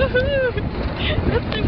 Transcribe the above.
Woohoo! That's so.